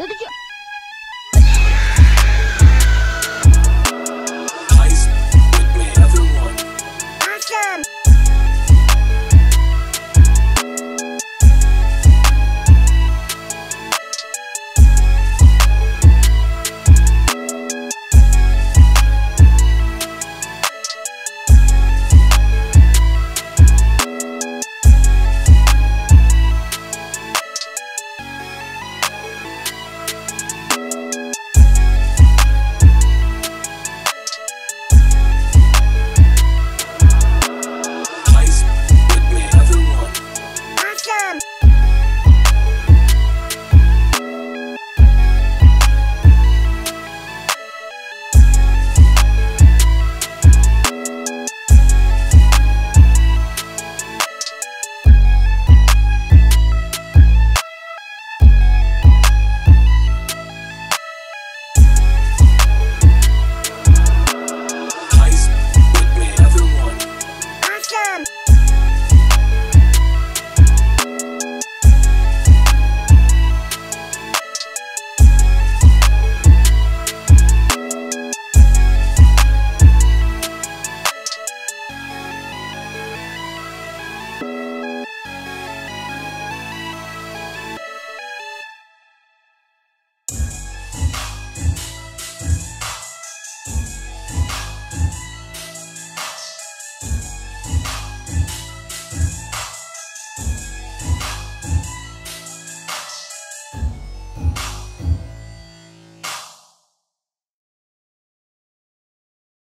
ദേ, ദേ, ചെ-